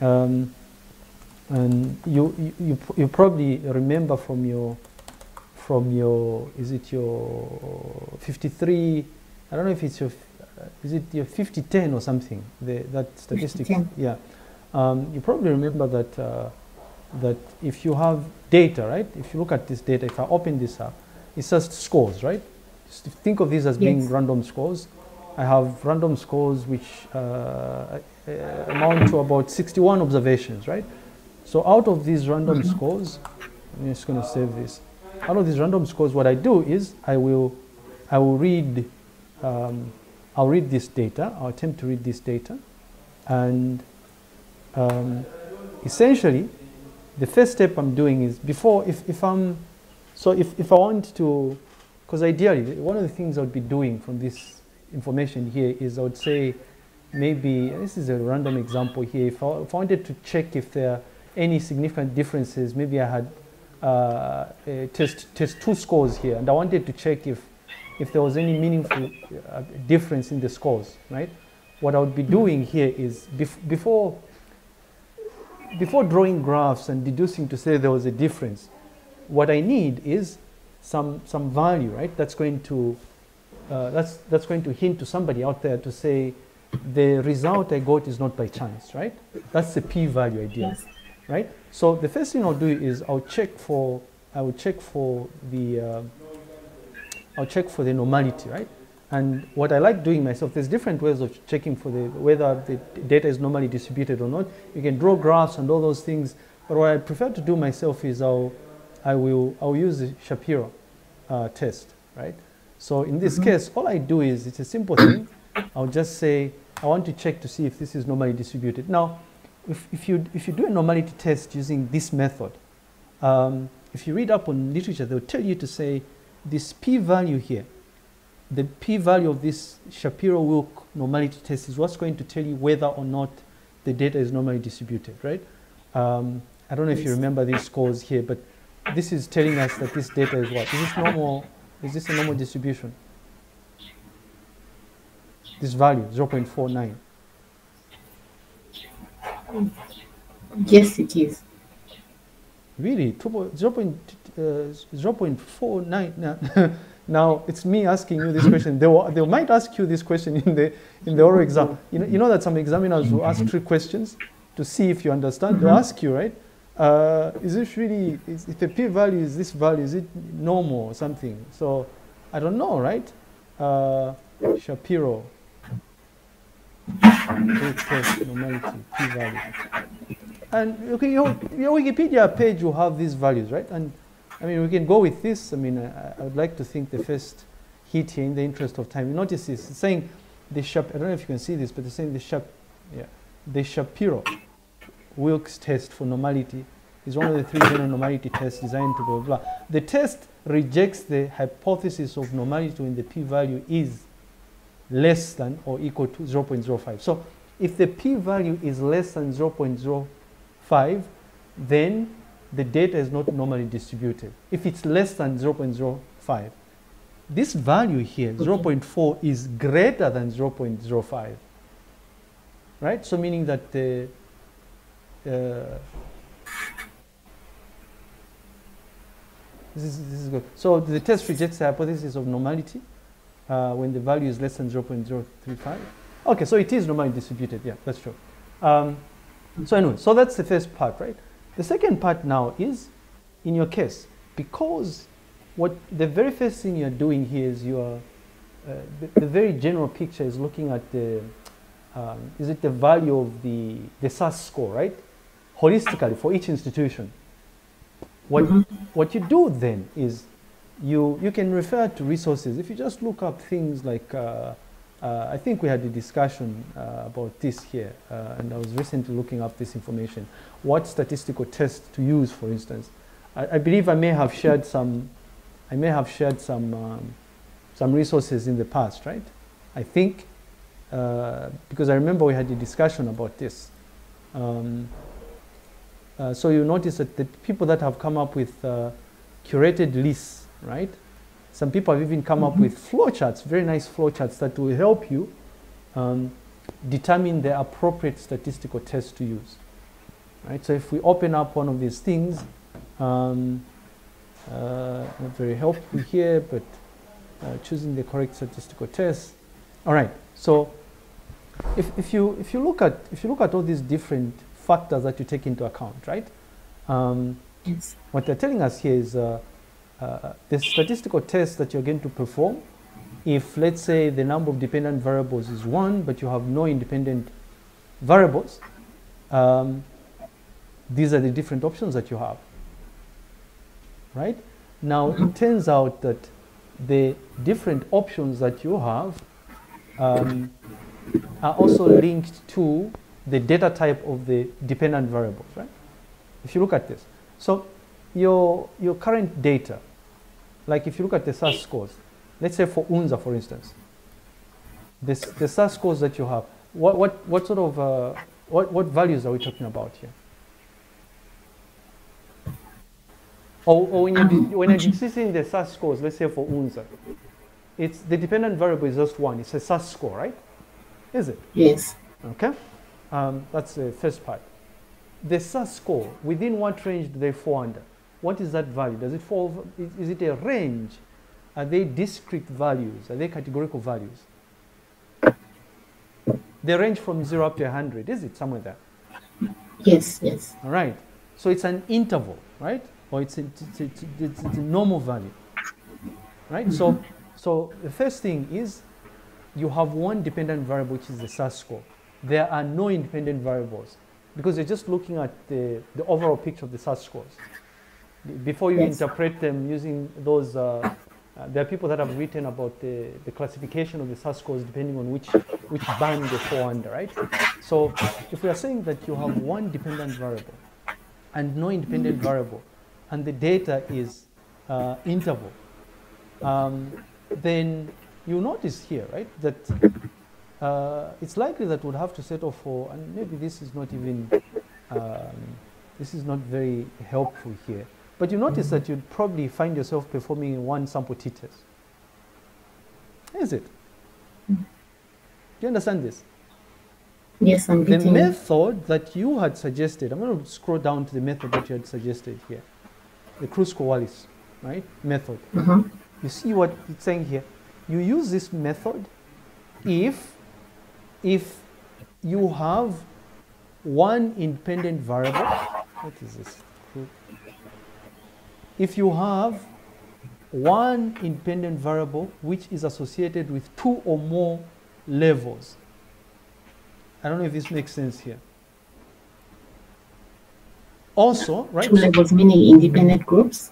Um, and you, you, you, you probably remember from your, from your, is it your 53, I don't know if it's your, is it your 5010 or something, the, that statistic? 50-10. Yeah. Um, you probably remember that, uh, that if you have data, right? If you look at this data, if I open this up, it says scores, right? Just think of these as being random scores. I have random scores which uh, uh, amount to about 61 observations, right? So out of these random scores, I'm just going to save this. Out of these random scores, what I do is I will, I will read, um, I'll read this data. I'll attempt to read this data, and um, essentially, the first step I'm doing is before if, if I'm, so if, if I want to, because ideally one of the things I would be doing from this information here is I would say maybe this is a random example here. If I, if I wanted to check if there are any significant differences, maybe I had uh, test test two scores here, and I wanted to check if if there was any meaningful uh, difference in the scores, right? What I would be doing here is bef- before before drawing graphs and deducing to say there was a difference, what I need is some some value, right? That's going to uh, that's that's going to hint to somebody out there to say the result I got is not by chance, right? That's the p-value idea, Yes. right? So the first thing I'll do is I'll check for I will check for the uh, I'll check for the normality, right? And what I like doing myself, there's different ways of checking for the whether the data is normally distributed or not. You can draw graphs and all those things, but what I prefer to do myself is I'll I will I'll use the Shapiro uh, test, right? So in this case, all I do is it's a simple thing. I'll just say I want to check to see if this is normally distributed. Now, if, if you if you do a normality test using this method, um, if you read up on literature, they'll tell you to say this p-value here, the p-value of this Shapiro-Wilk normality test is what's going to tell you whether or not the data is normally distributed, right? Um, I don't know if you remember these scores here, but this is telling us that this data is what? Is this normal? Is this a normal distribution? This value, 0.49. Yes, it is. Really, 2 point- 0. Point, uh, 0.49. Now, it's me asking you this question. They, will, they might ask you this question in the in the oral exam. You know, you know that some examiners will ask three questions to see if you understand. They'll ask you, right? Uh, is this really, is, if the p-value is this value, is it normal or something? So I don't know, right? Uh, Shapiro. Normality, p-value. And okay, your, your Wikipedia page will have these values, right? And I mean, we can go with this. I mean, I, I would like to think the first hit here in the interest of time. You notice this, it's saying the Shap, I don't know if you can see this, but it's saying the Shap, yeah, the Shapiro Wilkes test for normality is one of the three general normality tests designed to blah, blah, blah. The test rejects the hypothesis of normality when the p-value is less than or equal to 0.05. So if the p-value is less than 0.05, then the data is not normally distributed. If it's less than 0.05, this value here, 0.4, is greater than 0.05. Right? So meaning that the uh, this is, this is good. So the test rejects the hypothesis of normality uh, when the value is less than 0.035. Okay, so it is normally distributed. Yeah, that's true. Um, so anyway, so that's the first part, right? The second part now is, in your case, because what the very first thing you're doing here is you are, uh, the, the very general picture is looking at the, um, is it the value of the, the SUS score, right? Holistically for each institution. What, what you do then is you, you can refer to resources. If you just look up things like, uh, uh, I think we had a discussion uh, about this here, uh, and I was recently looking up this information. What statistical test to use, for instance. I, I believe I may have shared some, I may have shared some, um, some resources in the past, right? I think, uh, because I remember we had a discussion about this. Um, uh, so you notice that the people that have come up with curated lists, right? Some people have even come up with flowcharts, very nice flowcharts that will help you um, determine the appropriate statistical test to use. right? So if we open up one of these things, um, uh, not very helpful here, but uh, choosing the correct statistical test. All right, so if, if, you, if, you look at, if you look at all these different factors that you take into account, right? Um, Yes. what they're telling us here is uh, uh, the statistical test that you're going to perform, if let's say the number of dependent variables is one, but you have no independent variables, um, these are the different options that you have. Right? Now, it turns out that the different options that you have um, are also linked to the data type of the dependent variables, right? If you look at this. So your, your current data, like if you look at the SUS scores, let's say for UNZA, for instance, this, the SUS scores that you have, what, what, what sort of, uh, what, what values are we talking about here? Or, or when, you're, Um, when you're discussing the SUS scores, let's say for UNZA, it's the dependent variable is just one. It's a SUS score, right? Is it? Yes. Okay, um, that's the first part. The SUS score, within what range do they fall under? What is that value? Does it fall, is, it a range? Are they discrete values? Are they categorical values? They range from 0 up to 100, is it somewhere there? Yes. Yes. All right, so it's an interval, right? Or it's a, it's, a, it's, a, normal value, right? So, so the first thing is you have one dependent variable, which is the SUS score. There are no independent variables because you're just looking at the, the overall picture of the SUS scores. Be- Before you Yes. interpret them using those, uh, uh, there are people that have written about the, the classification of the SUS scores depending on which, which band they fall under, right? So if we are saying that you have one dependent variable and no independent variable, and the data is uh, interval, um, then you notice here, right, that uh, it's likely that we'll have to settle for, and maybe this is not even, um, this is not very helpful here, but you notice that you'd probably find yourself performing one sample t-test. Is it? Do you understand this? Yes. I'm The method that you had suggested, I'm going to scroll down to the method that you had suggested here, the Kruskal-Wallis, right, method. Uh-huh. You see what it's saying here? You use this method if, if you have one independent variable. What is this? If you have one independent variable which is associated with two or more levels. I don't know if this makes sense here. Also, right? Two levels meaning independent groups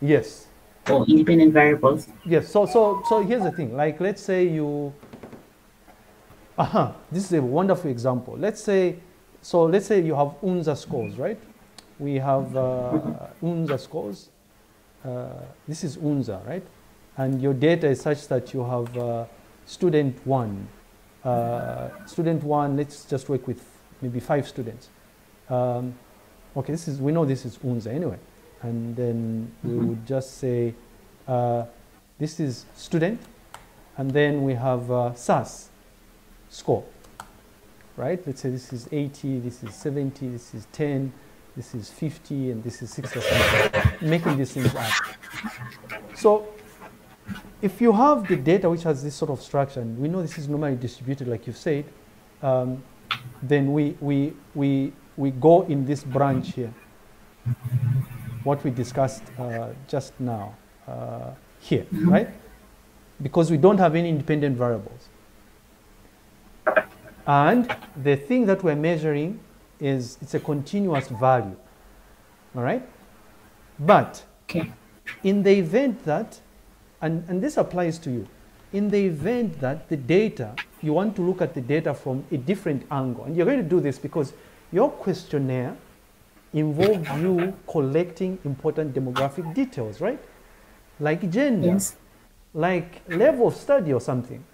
Yes. or independent variables. Yes, so so so here's the thing. Like let's say you Aha, this is a wonderful example. Let's say so let's say you have UNZA scores, right? We have uh, UNZA scores. Uh, this is UNZA, right? And your data is such that you have uh, student one. Uh, student one, let's just work with maybe five students. Um, okay, this is we know this is UNZA anyway. And then we Mhm. would just say uh, this is student, and then we have uh, SUS score, right? Let's say this is 80, this is 70, this is 10, this is 50, and this is 60 or something, making these things up. So if you have the data which has this sort of structure, and we know this is normally distributed, like you said, um, then we, we, we, we go in this branch here, what we discussed uh, just now uh, here, right? Because we don't have any independent variables. And the thing that we're measuring is it's a continuous value, all right? But Okay. in the event that, and, and this applies to you, in the event that the data, you want to look at the data from a different angle, and you're going to do this because your questionnaire involves you collecting important demographic details, right? Like gender, Yes. like level of study or something.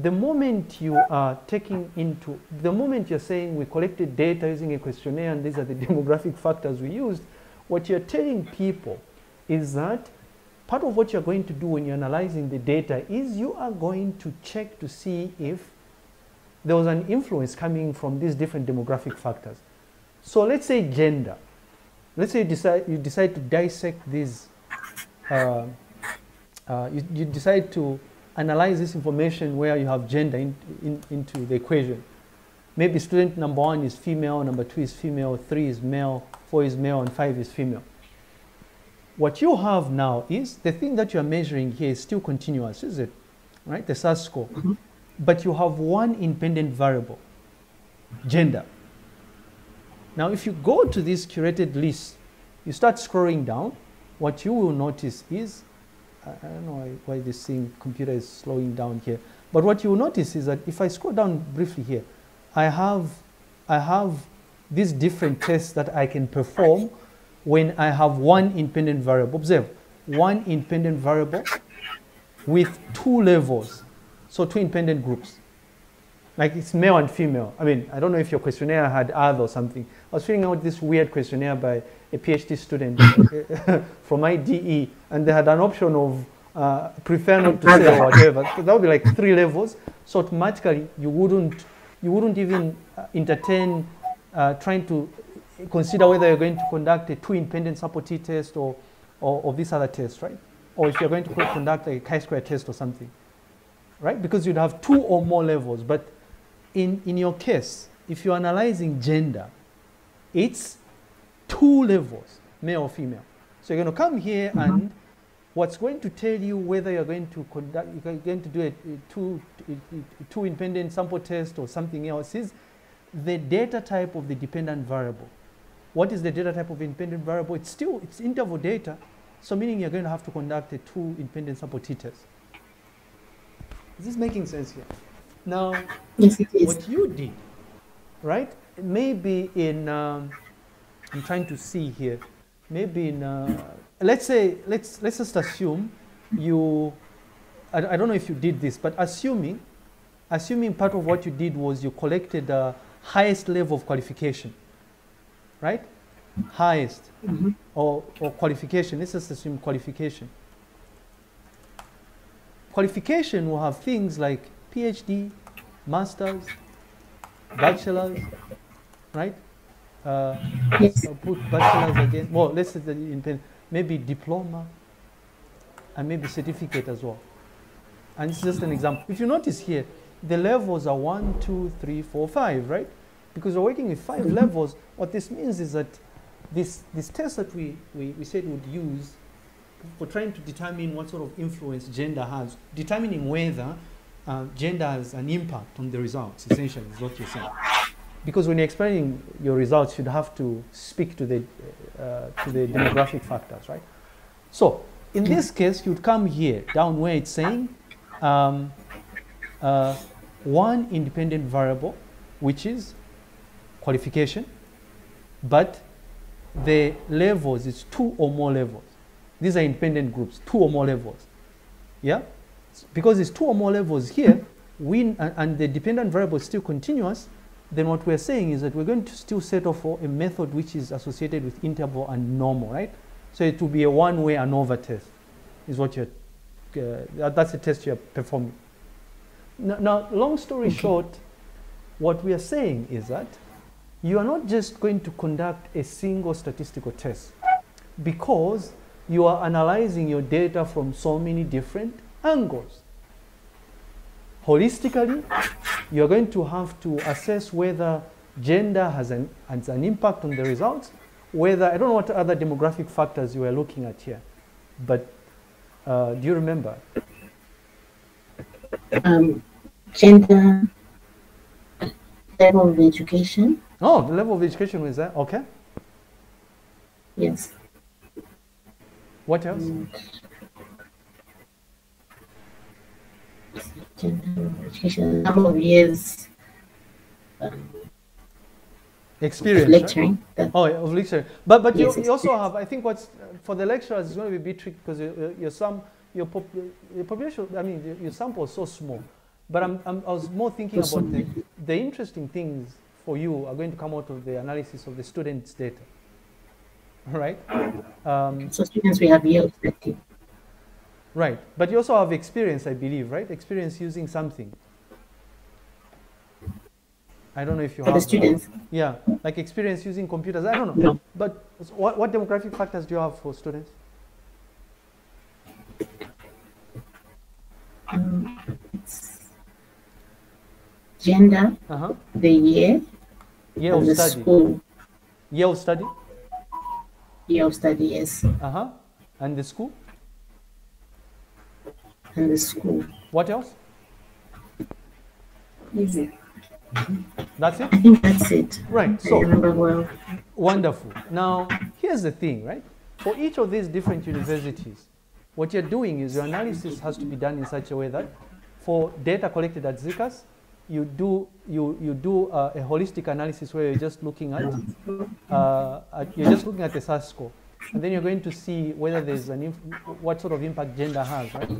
The moment you are taking into, the moment you're saying we collected data using a questionnaire and these are the demographic factors we used, what you're telling people is that part of what you're going to do when you're analyzing the data is you are going to check to see if there was an influence coming from these different demographic factors. So let's say gender. Let's say you decide, you decide to dissect these, uh, uh, you, you decide to analyze this information where you have gender in, in, into the equation. Maybe student number one is female, number two is female, three is male, four is male, and five is female. What you have now is the thing that you are measuring here is still continuous, is it? Right, the SUS score. Mhm. But you have one independent variable, gender. Now, if you go to this curated list, you start scrolling down, what you will notice is, I don't know why, why this thing, computer is slowing down here, but what you will notice is that if I scroll down briefly here, I have, I have these different tests that I can perform when I have one independent variable. Observe, one independent variable with two levels, so two independent groups. Like it's male and female. I mean, I don't know if your questionnaire had other or something. I was filling out this weird questionnaire by a PhD student from IDE, and they had an option of uh, prefer not to say or whatever. So that would be like three levels. So automatically, you wouldn't, you wouldn't even uh, entertain uh, trying to consider whether you're going to conduct a two independent sample t test or, or, or this other test, right? Or if you're going to conduct a chi-square test or something, right? Because you'd have two or more levels. But in, in your case, if you're analyzing gender, it's two levels, male or female. So you're going to come here and what's going to tell you whether you're going to conduct, you're going to do a, a two, a, a two independent sample test or something else is the data type of the dependent variable. What is the data type of independent variable? It's still, it's interval data, so meaning you're going to have to conduct a two independent sample t test. Is this making sense here? Now, Yes, what you did, right? Maybe in, um, I'm trying to see here, maybe in, uh, let's say, let's, let's just assume you, I, I don't know if you did this, but assuming, assuming part of what you did was you collected the highest level of qualification, right? Highest Mhm. or, or qualification, let's just assume qualification. Qualification will have things like PhD, masters, bachelor's, right? Uh, Yes. I'll put bachelor's again. Well, let's say in pen, maybe diploma and maybe certificate as well. And it's just an example. If you notice here, the levels are one, two, three, four, five, right? Because we're working with 5 levels. What this means is that this, this test that we, we, we said would use for trying to determine what sort of influence gender has, determining whether uh, gender has an impact on the results, essentially, is what you're saying. Because when you're explaining your results, you'd have to speak to the, uh, to the demographic factors, right? So, in this case, you'd come here, down where it's saying um, uh, one independent variable, which is qualification, but the levels is two or more levels. These are independent groups, two or more levels. Yeah? Because it's two or more levels here, we, and, and the dependent variable is still continuous, then what we're saying is that we're going to still settle for a method which is associated with interval and normal, right? So it will be a one-way ANOVA test, is what you're, uh, that's the test you're performing. Now, now long story short, what we are saying is that you are not just going to conduct a single statistical test because you are analyzing your data from so many different angles. Holistically, you're going to have to assess whether gender has an, has an impact on the results, whether, I don't know what other demographic factors you were looking at here, but uh, do you remember? Um, gender, level of education. Oh, the level of education was that, okay. Yes. What else? Education, number of years um, Experience. right? lecturing. That, Oh, yeah, of lecture. But but Yes, you, you also have. I think what's for the lecturers is going to be a bit tricky because your your some your, pop, your population. I mean, your, your sample is so small. But I'm, I'm I was more thinking about the, the interesting things for you are going to come out of the analysis of the students' data. Right. Um, so students we have year objective. Right. But you also have experience, I believe, right? Experience using something. I don't know if you For have the students? Yeah, like experience using computers. I don't know. No. But what, what demographic factors do you have for students? Um, gender, Uh huh. the year, Year of the study. school. Year of study. Year of study, yes, Uh huh. And the school. And the school. What else? Easy. That's it. I think that's it. Right. I So remember well. wonderful. Now here's the thing, right? For each of these different universities, what you're doing is your analysis has to be done in such a way that, for data collected at ZCAS, you do you you do uh, a holistic analysis where you're just looking at, uh, at you're just looking at the SUS score, and then you're going to see whether there's an inf- what sort of impact gender has, right?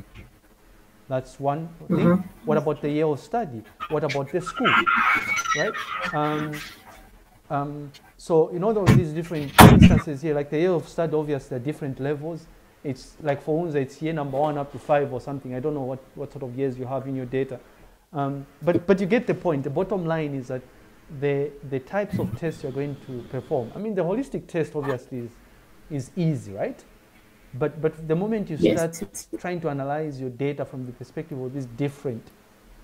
That's one thing. What about the year study? What about the school, right? Um, um, so in all of these different instances here, like the year study, obviously there are different levels. It's like for UNZA, it's year number one up to five or something. I don't know what, what sort of years you have in your data. Um, but, but you get the point. The bottom line is that the, the types of tests you're going to perform. I mean, the holistic test obviously is, is easy, right? But, but the moment you Yes. start trying to analyze your data from the perspective of these different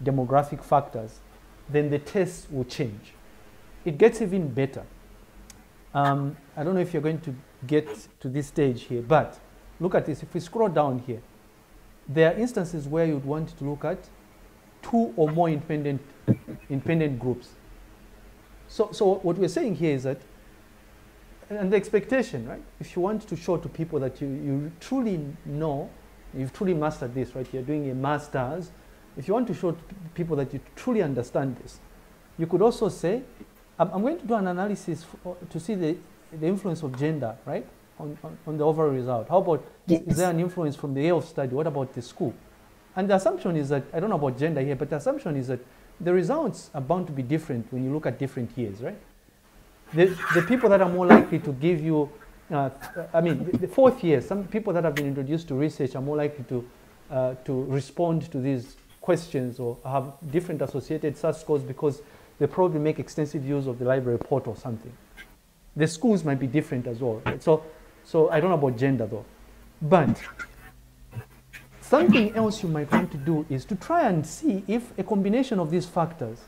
demographic factors, then the tests will change. It gets even better. Um, I don't know if you're going to get to this stage here, but look at this. If we scroll down here, there are instances where you'd want to look at two or more independent, independent groups. So, so what we're saying here is that, and the expectation, right? If you want to show to people that you, you truly know, you've truly mastered this, right? You're doing a master's. If you want to show to people that you truly understand this, you could also say, I'm, I'm going to do an analysis for, to see the, the influence of gender, right, on, on, on the overall result. How about, is, is there an influence from the year of study? What about the school? And the assumption is that, I don't know about gender here, but the assumption is that the results are bound to be different when you look at different years, right? The, the people that are more likely to give you, uh, I mean, the, the fourth year, some people that have been introduced to research are more likely to, uh, to respond to these questions or have different associated SUS scores because they probably make extensive use of the library report or something. The schools might be different as well. So, so I don't know about gender though. But something else you might want to do is to try and see if a combination of these factors,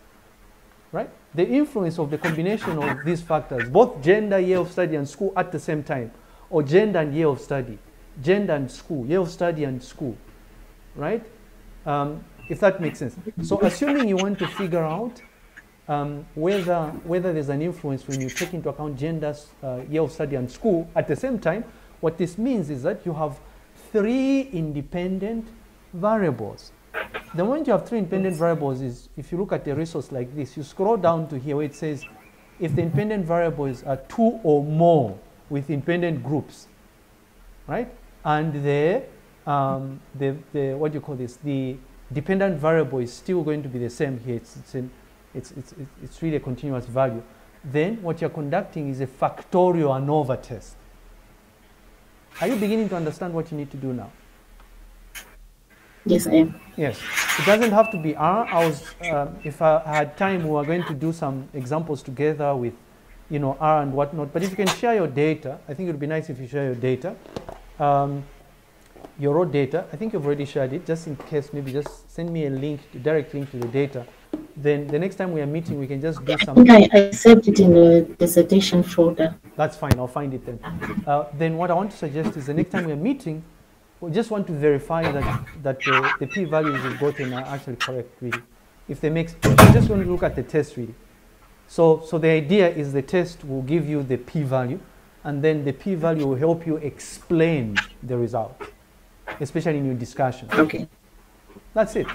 right? The influence of the combination of these factors, both gender, year of study, and school at the same time, or gender and year of study, gender and school, year of study and school, right? Um, if that makes sense. So, assuming you want to figure out um, whether whether there's an influence when you take into account gender, uh, year of study, and school at the same time, what this means is that you have three independent variables. The moment you have three independent variables is if you look at a resource like this, you scroll down to here where it says if the independent variables are two or more with independent groups, right? And the, um, the, the what do you call this? The dependent variable is still going to be the same here. It's, it's, it's, it's- it's really a continuous value. Then what you're conducting is a factorial ANOVA test. Are you beginning to understand what you need to do now? Yes, I am. Yes, it doesn't have to be R. I was, um, if I had time, we were going to do some examples together with, you know, R and whatnot. But if you can share your data, I think it would be nice if you share your data, um, your raw data. I think you've already shared it. Just in case, maybe just send me a link, a direct link to the data. Then the next time we are meeting, we can just do I think I, I saved it in the dissertation folder. That's fine. I'll find it then. Uh, then what I want to suggest is the next time we are meeting, we just want to verify that that the, the p-values we've gotten are actually correct, really. If they make, we just want to look at the test, really. So, so the idea is the test will give you the p-value, and then the p-value will help you explain the result, especially in your discussion. Okay. That's it.